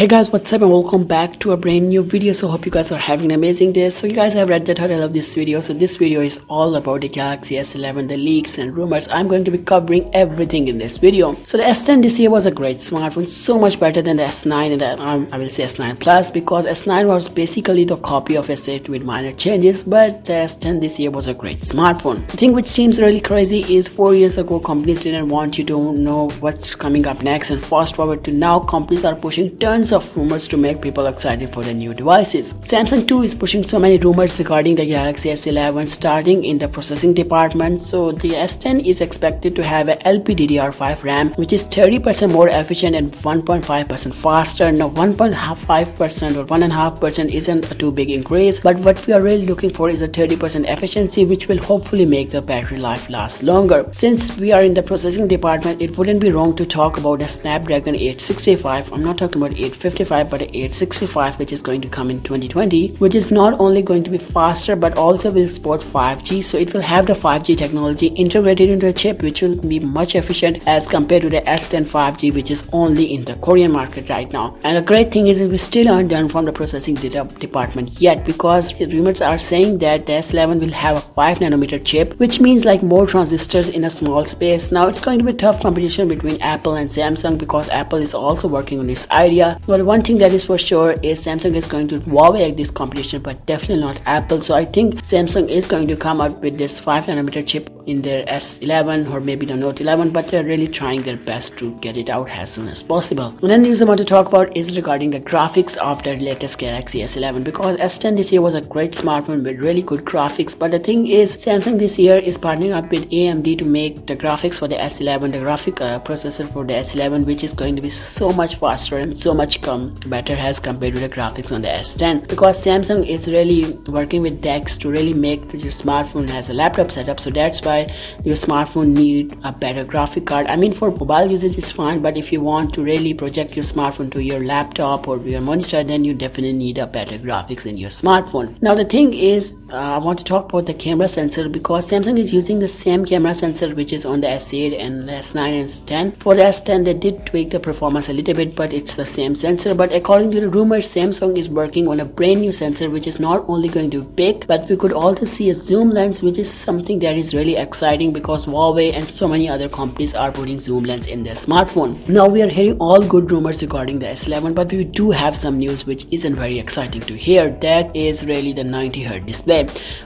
Hey guys, what's up and welcome back to a brand new video. So hope you guys are having an amazing day. So you guys have read the title of this video. So this video is all about the Galaxy S11, the leaks and rumors. I'm going to be covering everything in this video. So the S10 this year was a great smartphone, so much better than the S9 and the, um, I will say S9 Plus because S9 was basically the copy of S8 with minor changes, but the S10 this year was a great smartphone. The thing which seems really crazy is four years ago companies didn't want you to know what's coming up next and fast forward to now companies are pushing tons of rumors to make people excited for the new devices. Samsung too is pushing so many rumors regarding the Galaxy S11 starting in the processing department. So the S10 is expected to have a LPDDR5 RAM which is 30% more efficient and 1.5% faster. Now 1.5% or 1.5% isn't a too big increase but what we are really looking for is a 30% efficiency which will hopefully make the battery life last longer. Since we are in the processing department it wouldn't be wrong to talk about the Snapdragon 865. I'm not talking about 8 855 but 865 which is going to come in 2020 which is not only going to be faster but also will support 5G so it will have the 5G technology integrated into a chip which will be much efficient as compared to the S10 5G which is only in the Korean market right now. And the great thing is we still aren't done from the processing data department yet because rumors are saying that the S11 will have a 5 nanometer chip which means like more transistors in a small space. Now it's going to be tough competition between Apple and Samsung because Apple is also working on this idea well, one thing that is for sure is Samsung is going to Huawei at this competition, but definitely not Apple. So I think Samsung is going to come out with this 5 nanometer chip in their S11 or maybe the Note 11, but they're really trying their best to get it out as soon as possible. Another news I want to talk about is regarding the graphics of the latest Galaxy S11 because S10 this year was a great smartphone with really good graphics, but the thing is Samsung this year is partnering up with AMD to make the graphics for the S11, the graphic uh, processor for the S11, which is going to be so much faster and so much come better as compared to the graphics on the S10 because Samsung is really working with DeX to really make your smartphone as a laptop setup. So that's why your smartphone need a better graphic card. I mean for mobile usage it's fine. But if you want to really project your smartphone to your laptop or your monitor then you definitely need a better graphics in your smartphone. Now the thing is uh, I want to talk about the camera sensor because Samsung is using the same camera sensor which is on the S8 and the S9 and S10 for the S10 they did tweak the performance a little bit but it's the same sensor but according to the rumors Samsung is working on a brand new sensor which is not only going to be big but we could also see a zoom lens which is something that is really exciting because Huawei and so many other companies are putting zoom lens in their smartphone. Now we are hearing all good rumors regarding the S11 but we do have some news which isn't very exciting to hear that is really the 90Hz display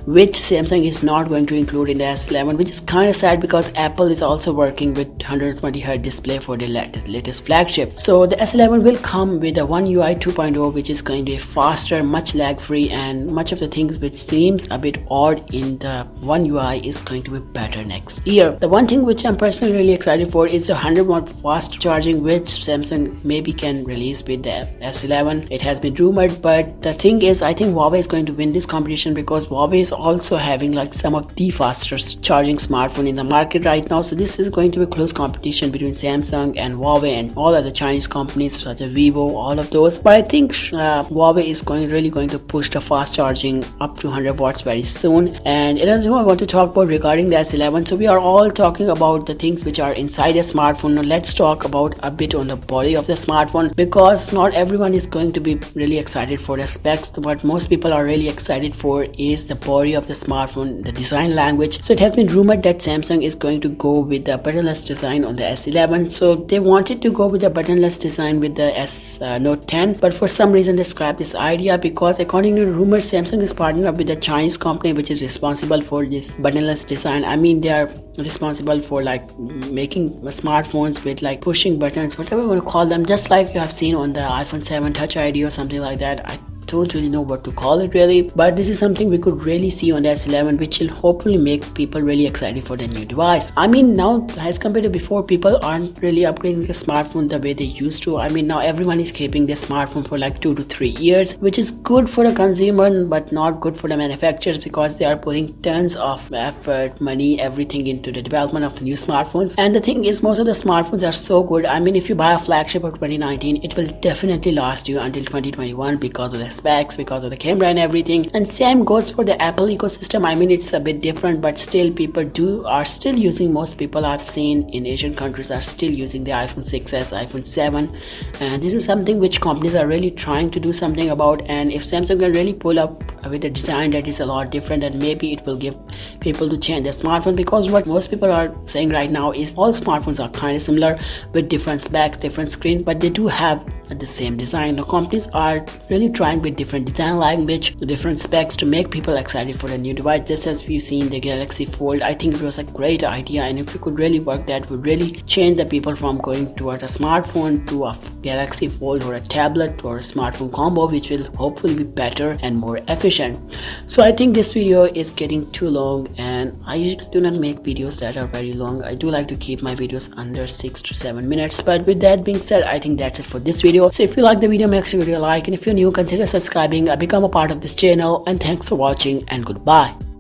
which Samsung is not going to include in the S11 which is kind of sad because Apple is also working with 120Hz display for the latest flagship. So the S11 will come with a one UI 2.0 which is going to be faster, much lag free and much of the things which seems a bit odd in the one UI is going to be better next year. The one thing which I'm personally really excited for is the 100 watt fast charging which Samsung maybe can release with the S11. It has been rumored but the thing is I think Huawei is going to win this competition because Huawei is also having like some of the fastest charging smartphone in the market right now. So this is going to be a close competition between Samsung and Huawei and all other Chinese companies such as Vivo, all of those. But i think uh, huawei is going really going to push the fast charging up to 100 watts very soon. And another thing i want to talk about regarding the s11 so we are all talking about the things which are inside a smartphone. Now let's talk about a bit on the body of the smartphone because not everyone is going to be really excited for the specs. What most people are really excited for is the body of the smartphone the design language. So it has been rumored that samsung is going to go with the buttonless design on the s11 so they wanted to go with the buttonless design with the s uh, uh, Note 10 but for some reason they scrapped this idea because according to rumors Samsung is partnering up with a Chinese company which is responsible for this buttonless design. I mean they are responsible for like making smartphones with like pushing buttons whatever you want to call them just like you have seen on the iPhone 7 Touch ID or something like that. I don't really know what to call it really. But this is something we could really see on the S11 which will hopefully make people really excited for the new device. I mean now as compared to before people aren't really upgrading their smartphone the way they used to. I mean now everyone is keeping their smartphone for like two to three years which is good for the consumer but not good for the manufacturers because they are putting tons of effort money everything into the development of the new smartphones. And the thing is most of the smartphones are so good. I mean if you buy a flagship of 2019 it will definitely last you until 2021 because of the specs because of the camera and everything. And same goes for the apple ecosystem. I mean it's a bit different but still people do are still using most people i've seen in asian countries are still using the iphone 6s iphone 7 and this is something which companies are really trying to do something about. And if samsung can really pull up with a design that is a lot different and maybe it will give people to change their smartphone because what most people are saying right now is all smartphones are kind of similar with different specs different screen but they do have the same design. The companies are really trying with different design language different specs to make people excited for the new device. Just as we've seen the galaxy fold i think it was a great idea and if we could really work that would really change the people from going towards a smartphone to a galaxy fold or a tablet or a smartphone combo which will hopefully be better and more efficient so i think this video is getting too long and i usually do not make videos that are very long. I do like to keep my videos under six to seven minutes. But with that being said i think that's it for this video. So if you like the video make sure you like. And if you're new consider subscribing. And become a part of this channel. And thanks for watching and goodbye